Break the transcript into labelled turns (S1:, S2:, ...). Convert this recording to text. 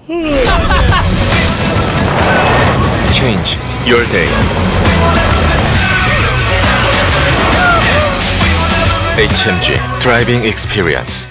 S1: Change your day. HMG Driving Experience.